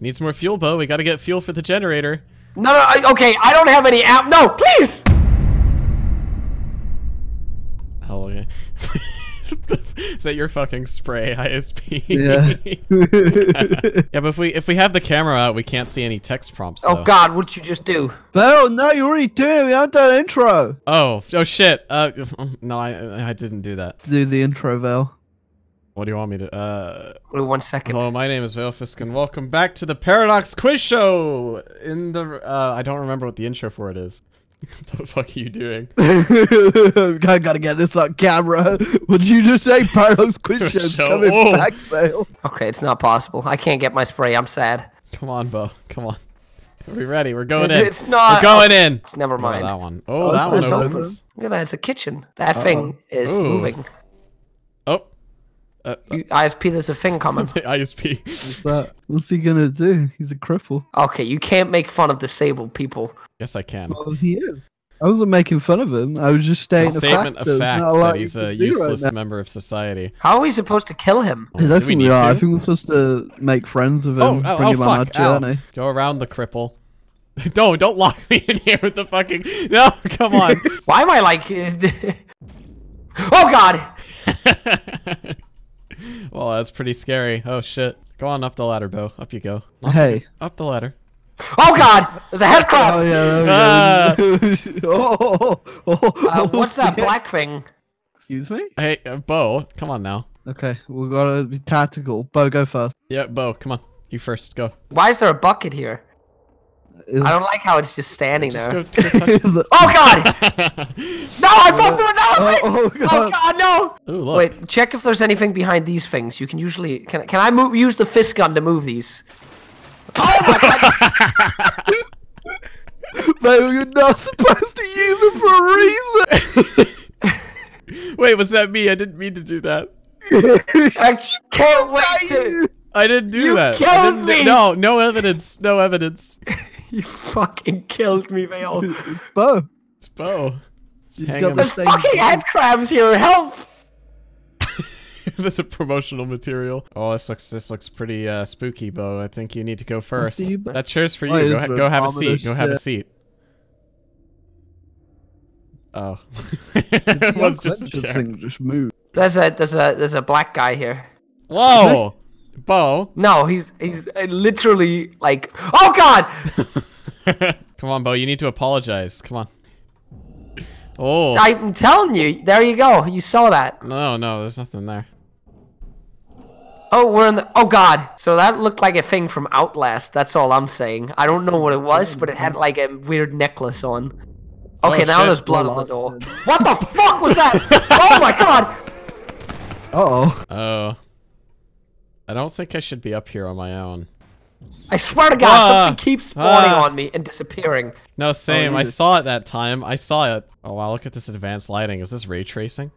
Needs more fuel, Bo. We gotta get fuel for the generator. No, no, I, okay, I don't have any app. No, please! Hell yeah. Is that your fucking spray, ISP? Yeah. yeah, but if we if we have the camera out, we can't see any text prompts. Oh god, what'd you just do? Bell, no, you're already doing it. We haven't done an intro. Oh, oh shit. Uh, no, I I didn't do that. Do the intro, Val. What do you want me to? Uh, Wait one second. hello, my name is Valefisk, and welcome back to the Paradox Quiz Show. In the uh, I don't remember what the intro for it is. what the fuck are you doing? I gotta get this on camera. Would you just say Paradox Quiz Show's Show- coming oh. back, Bale? Okay, it's not possible. I can't get my spray. I'm sad. Come on, Bo. Come on. Are we ready? We're going in. It's not. We're going in. Never Oh, mind. that one. Oh, that one it's open. opens. Look at that. It's a kitchen. That thing is Ooh. moving. Oh. Uh, ISP, there's a thing coming. ISP. What's that? What's he gonna do? He's a cripple. Okay, you can't make fun of disabled people. Yes, I can. Well, he is. I wasn't making fun of him. I was just It's a stating a statement fact. of fact not a lot that he's a do right useless member of society. How are we supposed to kill him? I don't Do we think need we are. I think we're supposed to make friends with him. Oh, oh, bring oh him on our fuck. Ow. journey. Go around the cripple. Don't, don't lock me in here with the fucking. No, come on. Why am I like? oh God! well, that's pretty scary. Oh shit. Go on up the ladder, Bo. Up you go. Up, Hey. up the ladder. Oh God! There's a head crab. Oh yeah. Ah. There we go. oh, oh, oh, Uh, what's that yeah. black thing? Excuse me. Hey, uh, Bo, come on now. Okay, we've gotta be tactical. Bo, go first. Yeah, Bo, come on. You first. Go. Why is there a bucket here? Is- I don't like how it's just standing Just there. go. go touch is it- Oh God! No, I fucked with another Oh, thing! oh, Oh God. God, no! Ooh, look. Wait, check if there's anything behind these things. You can usually can can I move use the fist gun to move these? Oh my God! Bo, you're not supposed to use it for a reason. Wait, was that me? I didn't mean to do that. I can't wait to. I didn't do You that. I killed didn't- me! No, no evidence. No evidence. You fucking killed me, Vale. it's Bo. It's Bo. It's got the There's same- fucking head crabs here. Help! That's a promotional material. Oh, this looks this looks pretty uh, spooky, Bo. I think you need to go first. do you, Bo? That chair's for you. Why Go, ha- go have a seat. Go have a seat. Oh, it was just a this chair. thing, just move. There's a there's a there's a black guy here. Whoa, Bo. No, he's he's uh, literally like. Oh God! Come on, Bo. You need to apologize. Come on. Oh I'm telling you. There you go. You saw that. no, no. There's nothing there. Oh, we're in the. Oh God! So that looked like a thing from Outlast. That's all I'm saying. I don't know what it was, but it had like a weird necklace on. Okay, Oh, now shit. there's blood on the door. What the fuck was that? oh my God! Uh oh. Oh. I don't think I should be up here on my own. I swear to God, Ah, something keeps spawning ah. on me and disappearing. No, same. I saw it that time. I saw it. Oh wow, look at this advanced lighting. Is this ray tracing?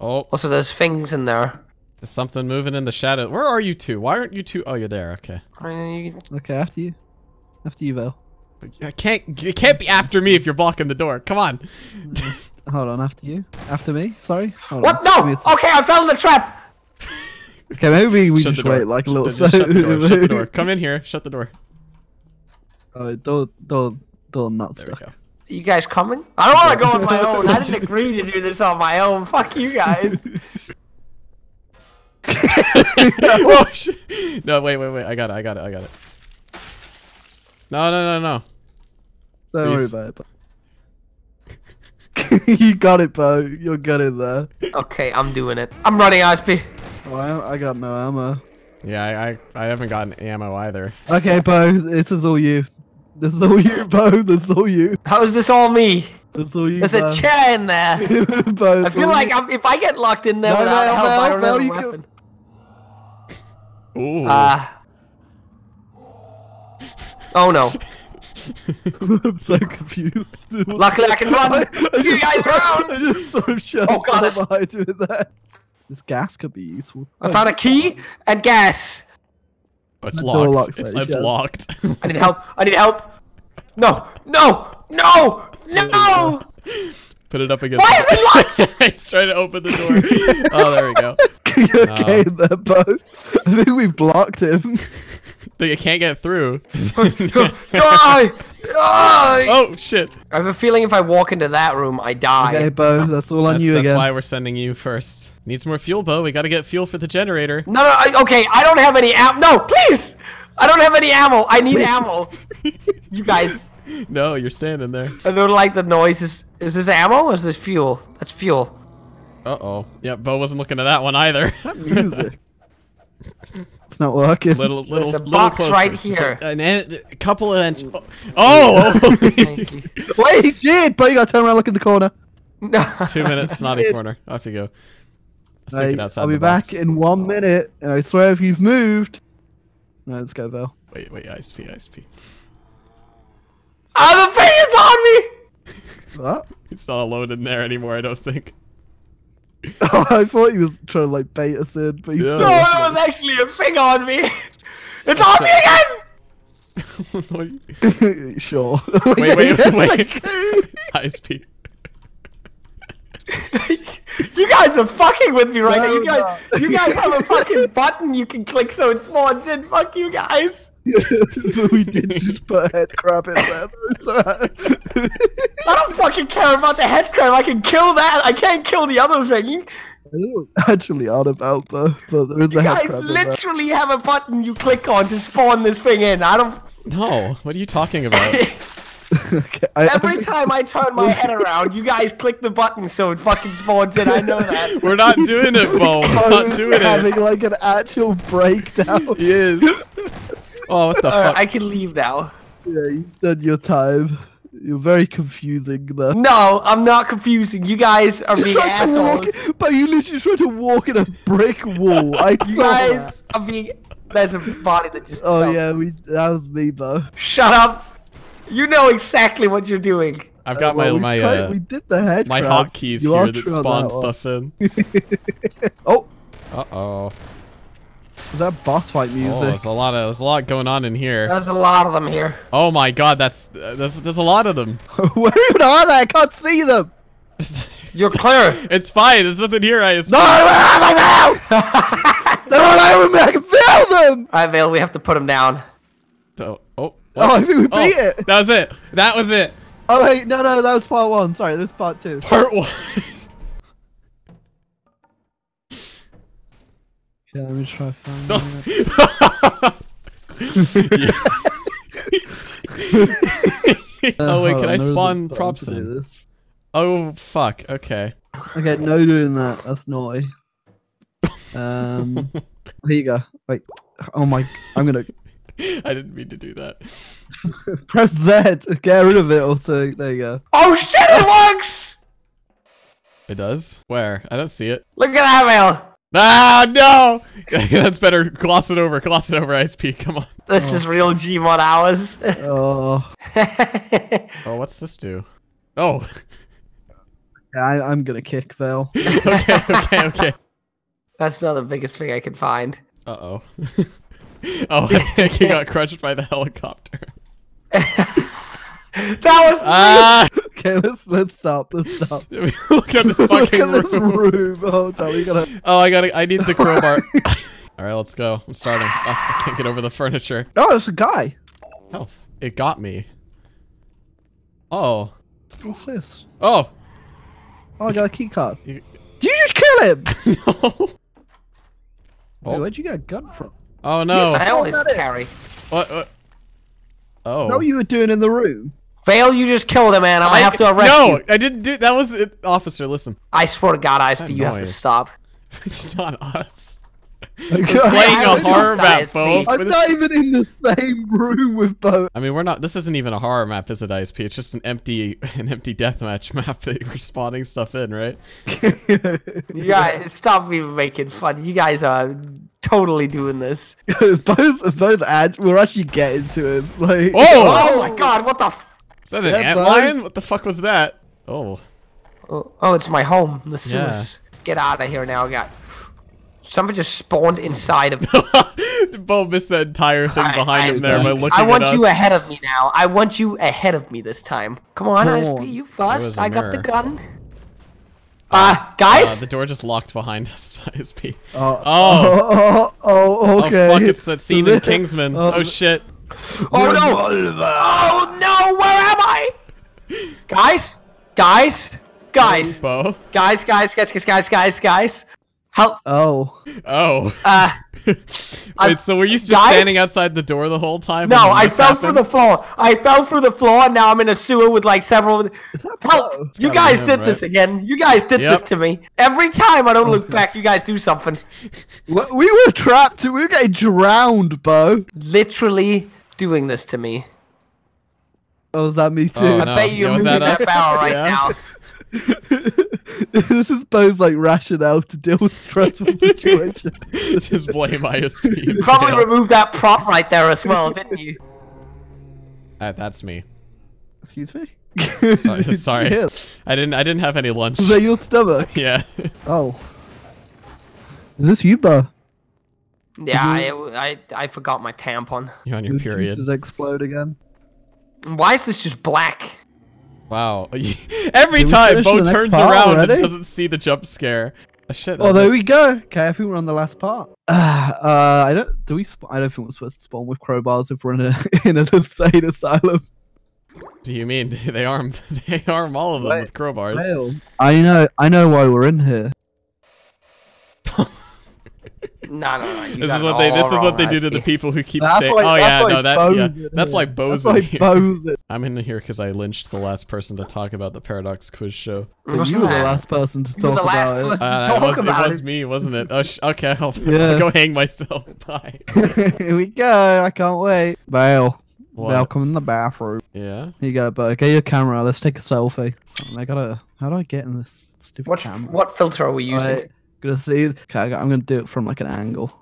Oh, Also, there's things in there. there's something moving in the shadow. Where are you two? Why aren't you two? Oh, you're there. Okay. Okay, after you. After you, Val. I can't. You can't be after me if you're blocking the door. Come on. Hold on, after you. After me. Sorry. Hold What? on. No! Okay, I fell in the trap. Okay, maybe we shut just wait like a little. Just shut the door. Shut the door. Come in here. Shut the door. Oh, door, door, door not There we stuck. go. You guys coming? I don't want to go on my own. I didn't agree to do this on my own. Fuck you guys. oh shit! No, wait, wait, wait. I got it. I got it. I got it. No, no, no, no. Don't worry about it. You got it, Bo. You're good in there. Okay, I'm doing it. I'm running, ISP. Oh, I, I got no ammo. Yeah, I, I, I haven't gotten ammo either. Okay, Bo. This is all you. This is all you, Bo. That's all you. How is this all me? That's all you. There's Bo. a chair in there. Bo, I feel like I'm, if I get locked in there No, without no, help, no, I don't no, have a you can- weapon. Ooh. Uh, oh no. I'm so confused. Luckily I can run. You guys run. I just sort of shoved Oh, God, behind you there. This gas could be useful. I found a key and gas. Oh, it's locked. locked, It's, it's yeah. locked. I need help. I need help. No, no, no, no. Put it up against. Why is it locked? He's trying to open the door. oh, there we go. you okay there, Bo? I think we blocked him. They can't get through. Die! Die! oh shit! I have a feeling if I walk into that room, I die. Okay, Bo, that's all on That's, you that's again. why we're sending you first. Need some more fuel, Bo. We gotta get fuel for the generator. No, no, I, okay, I don't have any ammo. No, please! I don't have any ammo. I need ammo. you guys, No, you're standing there. I don't like the noises. Is this ammo or is this fuel? That's fuel. Uh oh. Yeah, Bo wasn't looking at that one either. That music. it's not working. little, little, a little box closer. right here. a- an a couple of inches. Oh! Thank you. Wait, shit! Bo, you gotta turn around, look in the corner. No. Two minutes, snotty corner. Off you go. I was thinking Right, outside I'll be back in one minute, and I swear if you've moved. No, let's go, Bill. Wait, wait, ISP, ice pea. Oh, the thing is on me! What? It's not alone in there anymore, I don't think. Oh, I thought he was trying to like bait us in, but he's Yeah. No, there was actually a thing on me. It's on me again! sure. Wait, wait, wait. ISP. you guys are fucking with me right now. You No, guys, you guys have a fucking button you can click so it spawns in. Fuck you guys. but we did just put a head crab in there. So I don't fucking care about the head crab. I can kill that. I can't kill the other thing. I don't actually on about though, but there is You a head guys crab in there. literally have a button you click on to spawn this thing in. I don't. No, what are you talking about? Okay, I, Every time I turn my head around, you guys click the button so it fucking spawns in. I know that. We're not doing it, Bo. We're I not was doing having it. like an actual breakdown. He is. Oh, what the Alright, fuck? I can leave now. yeah, you've done your time. You're very confusing though. No, I'm not confusing. You guys are being Tried to walk- assholes. but you literally tried to walk in a brick wall. I You saw that. guys are being. There's a body that just. Oh fell. yeah, we that was me though. Shut up. You know exactly what you're doing. I've got Uh, well, my we my tried- uh, we did the head my crab. hotkeys You here that spawn that stuff in. Oh, Uh oh. is that boss fight music? Oh, there's a lot of there's a lot going on in here. There's a lot of them here. Oh my god, that's uh, there's there's a lot of them. Where even are they? I can't see them. You're clear. it's fine. There's nothing here. I No, where are they now? They're all over me. I can feel them. Alright, Vale, we have to put him down. Oh, oh, Oh, I think we beat oh, it. That was it. That was it. Oh wait, no, no, that was part one. Sorry, there's part two. Part one. Okay, let me try to find. it. oh wait, can on, I there is a spawn props in? Oh fuck. Okay. Okay, no doing that. That's naughty. Um, here you go. Wait. Oh my. I'm gonna I didn't mean to do that. press Z. Get rid of it. Also, there you go. Oh shit, it works! It does. Where? I don't see it. Look at that, Vale. Ah no! That's better. Gloss it over. Gloss it over. ISP. Come on. This is real Gmod hours. Oh, Oh, what's this do? Oh. I, I'm gonna kick Vale. okay. Okay. Okay. That's not the biggest thing I can find. Uh oh. oh, I think he got crushed by the helicopter. That was Ah! Okay, let's let's stop. Let's stop. Look at this Look fucking at this room. room. Oh, me, gotta. Oh, I gotta. I need the crowbar. All right, let's go. I'm starting. I can't get over the furniture. Oh, it's a guy. Oh, it got me. Oh. What's this? Oh. Oh, I got a key card. You- Did you just kill him? no. Wait, Oh. where'd you get a gun from? Oh no. I always that is- carry. What? what? Oh. Is that what you were doing in the room? Fail, you just killed him, man. I might have to arrest no, you. No, I didn't do. That was it. Officer, listen. I swear to God, ISP, you have to stop. It's not us. Okay. Playing I a would horror map, ISP. Bo. I'm not even in the same room with Bo. I mean, we're not. This isn't even a horror map, is it, ISP? It's just an empty, an empty deathmatch map that you're spawning stuff in, right? You guys, stop even making fun. You guys are totally doing this. both, both, ad- we're actually getting to him. Like, Oh! Oh my God, what the? F- Is that an Yeah, ant lion? What the fuck was that? Oh. oh, oh, it's my home, the Yeah. sewers. Get out of here now, God. Something just spawned inside of me. Bo missed that entire thing Alright, behind him there by looking I want you ahead of me now. I want you ahead of me this time. Come on, Come ISP, you was first. a I got the mirror. Gun. Uh, guys? Uh, the door just locked behind us. ISP. Oh, Oh. oh, oh, okay. Oh fuck! It's that scene in Kingsman. Oh. Oh shit. oh no! Oh no! Where am I? Guys? Guys? Guys? Guys, guys, guys, guys, guys, guys, guys. Help. Oh. Oh. Uh, Wait, so were you just guys? standing outside the door the whole time? no, I this fell through the floor. I fell through the floor and now I'm in a sewer with like several. Help! You guys be did him, this again. You guys did this to me. Every time I don't look back, you guys do something. We we were trapped. We were getting drowned, Bo. Literally doing this to me. Oh, is that me too? Oh, I bet you're Yeah, was moving that that, barrel right Yeah. now. this is Bo's like rationale to deal with stressful situations. just blame ISP. You probably removed that prop right there as well, didn't you? Uh, that's me. Excuse me. Sorry. sorry. Yeah. I didn't. I didn't have any lunch. Is that your stomach? yeah. Oh. Is this you, Bo? Yeah, I, I, I forgot my tampon. You're on your Did period. juices explode again? Why is this just black? Wow. Every we time Bo turns around already? and doesn't see the jump scare. Oh, shit. Oh, there it. we go. Okay, I think we're on the last part. Uh, uh I don't. Do we? I don't think we're supposed to spawn with crowbars if we're in a in an insane asylum. Do you mean they arm? They arm all of them Wait, with crowbars. Well, I know. I know why we're in here. No, no, no. This is what they. This all is what they do to the people who keep saying. why- Oh yeah, why no, that yeah. in That's why here. Bo's That's in why here. Bo's in- I'm in here because I lynched the last person to talk about the Paradox Quiz Show. You were the last person to You were talk the last about person. Uh, Talk it was, about it was it. me, wasn't it? Oh, sh- okay, I'll, Yeah. I'll go hang myself. Bye. here we go. I can't wait. Bale. What? Bale, come in the bathroom. Yeah. Here you go, Bo. Get your camera. Let's take a selfie. I gotta. How do I get in this stupid What, camera? what filter are we using? Right, Gonna see. Okay, I got- I'm gonna do it from like an angle.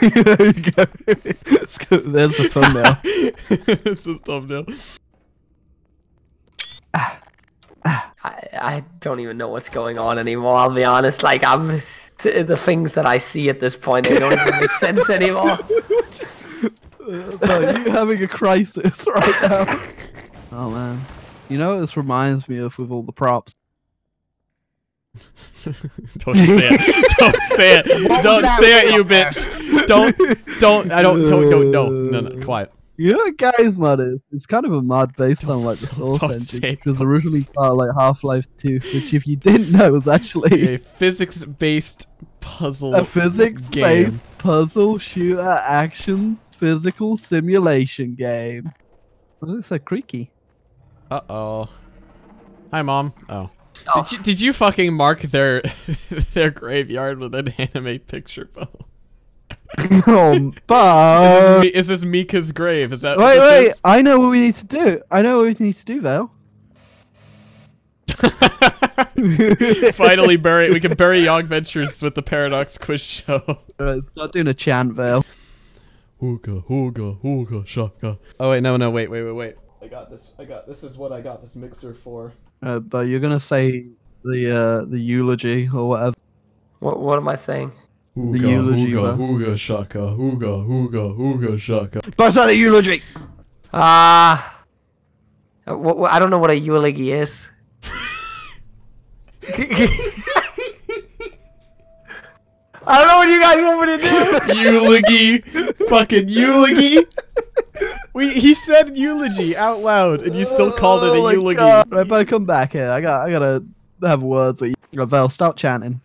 there you go. Let's go. There's the thumbnail. this is thumbnail. I, I don't even know what's going on anymore. I'll be honest. Like I'm, the things that I see at this point, they don't even make sense anymore. no, you having a crisis right now. Oh man. You know what this reminds me of with all the props? don't say it. Don't say it. What Don't say it, you bitch. Don't. Don't. I don't. Don't. Don't. No. No. No. Quiet. You know what Garry's mod is? It's kind of a mod based on like the Source engine, which was originally part of, like Half Life 2, which if you didn't know was actually A physics-based puzzle. a physics based puzzle shooter action physical simulation game. Why is it so creaky? Uh oh. Hi, mom. Oh. So, Did you, did you fucking mark their their graveyard with an anime picture, Bo? oh, Is but this, is this Mika's grave? Is that wait, wait! is? I know what we need to do. I know what we need to do, Val. Finally, bury we can bury Yog Ventures with the Paradox Quiz Show. Alright, start doing a chant, Val. Hooga, hooga, hooga, shaka. Oh wait, no, no, wait, wait, wait, wait. I got this. I got this. Is what I got this mixer for. Uh, but you're gonna say the uh, the eulogy or whatever. what, what am I saying? Hooga, eulogy, hooga, bro. hooga, shaka, hooga, hooga, hooga, shaka. But it's not a eulogy. Ah, uh, what, what, I don't know what a eulogy is. I don't know what you guys want me to do. eulogy, fucking eulogy. We he said eulogy out loud, and you still called it Oh a my eulogy. God. Right, but come back here. I got I gotta have words with you. Val, start chanting.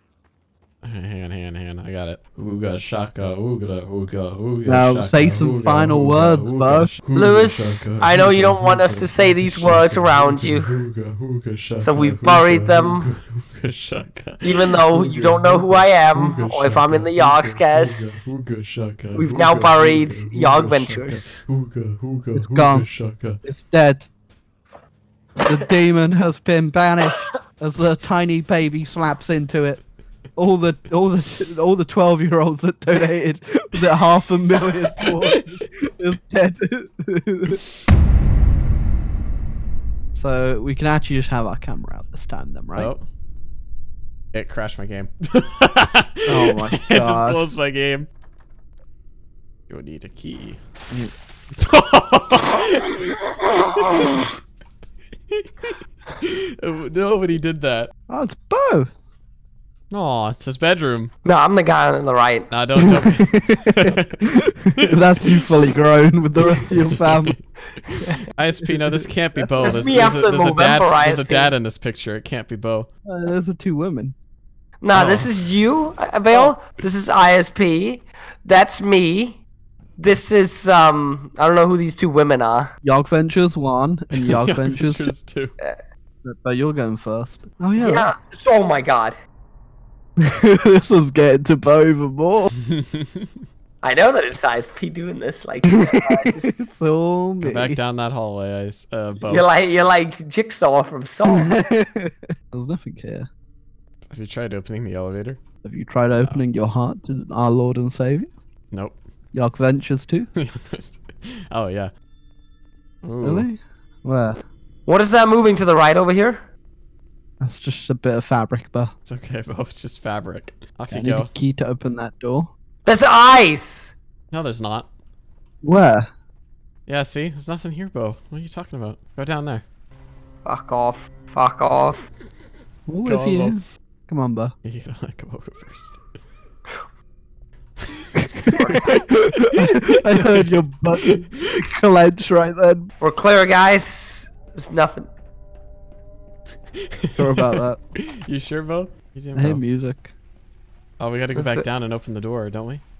Hang on, hang on, hang on. I got it. Ooga shaka, ooga, ooga, ooga. Now shaka, say some ooga, final ooga, words, ooga, bud. sh- Lewis, ooga, I know you don't want us to say these words around you. ooga, ooga, shaka, So we've buried them. ooga, ooga, shaka. Even though you don't know who I am, or if I'm in the shaka, Yogs ooga, cast, we've now buried ooga, Yog ooga, Ventures. shaka, ooga, ooga, It's ooga, gone. It's dead. The demon has been banished as the tiny baby slaps into it. All the all the all the twelve year olds that donated the half a million towards is dead. so we can actually just have our camera out this time, then, right? Oh. It crashed my game. Oh my god! It just closed my game. You'll need a key. Nobody did that. Oh, it's Bo. Aw, it's his bedroom. No, I'm the guy on the right. Nah, don't, don't. That's you fully grown with the rest of your family. ISP, no, this can't be Bo. That's There's, me there's, a, after there's, a dad, Movember, there's a dad in this picture. It can't be Bo. Uh, those are two women. Nah, Oh. this is you, Abel. This is ISP. That's me. This is um. I don't know who these two women are. Yog Ventures one and Yog Ventures two. Ventures two. But you're going first. Oh yeah. Yeah. Oh my god. this is getting to Bo even more. I know that it's ISP doing this. Like, just- it's all me. Go back down that hallway, Ice. Uh, Bo. you're like you're like Jigsaw from Saw. There's nothing here. Have you tried opening the elevator? Have you tried opening your heart to our Lord and Savior? Nope. Yog Ventures too? oh yeah. Ooh. Really? Where? what is that moving to the right over here? That's just a bit of fabric, but It's okay, Bo. It's just fabric. Off I you need a key to open that door. There's ice. No, there's not. Where? Yeah, see? There's nothing here, Bo. What are you talking about? Go down there. Fuck off. Fuck off. What Go with on, you? Bo. Come on, Bo. You gotta let go over first. I heard your butt clench right then. We're clear, guys. There's nothing. Sure about that. You sure, Bo? You didn't, I hear music. Oh, we gotta go That's back it. down and open the door, don't we?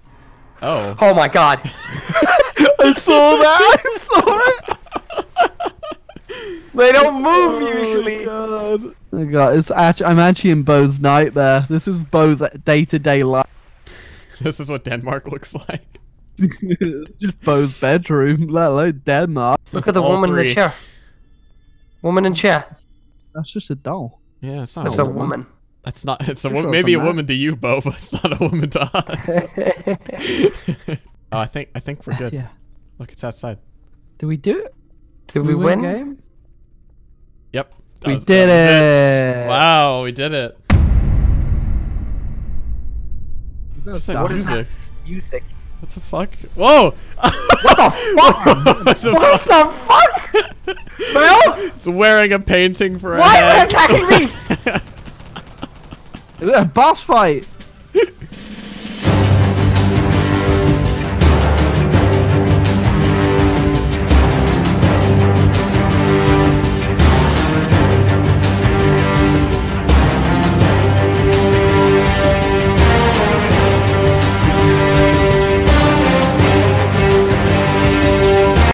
Oh. Oh my god. I saw that! I saw it! They don't move Oh usually. god. Oh god, it's actually, I'm actually in Bo's nightmare. This is Bo's uh, day to day life. This is what Denmark looks like. Just Bo's bedroom, let alone Denmark. Look at the All woman in the chair. Woman in chair. That's just a doll. Yeah, it's not That's a a woman. woman. That's not. It's a woman. Maybe a that. woman to you, Bo, but it's not a woman to us. oh, I think I think we're ah, good. Yeah. Look, it's outside. Did we do it? Did we win? the game? Yep. that We was- did that was it. Wow, we did it. That's What What dumb. is Music. this music? What the fuck? Whoa! What the fuck? what the what fuck? The fuck? Well, It's wearing a painting for a why are head. you attacking me? Is it a boss fight?